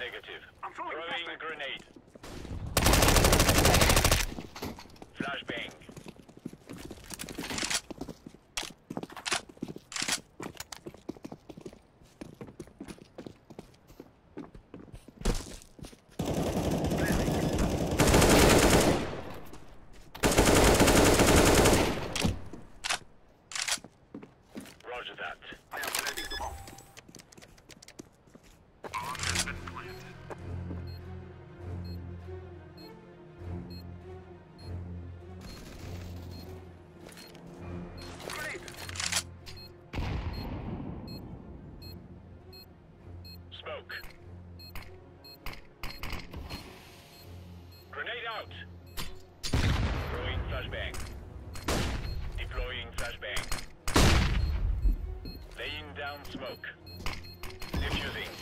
Negative. I'm throwing Throwing grenade. Smoke. Grenade out. Throwing flashbang. Deploying flashbang. Laying down smoke. Diffusing.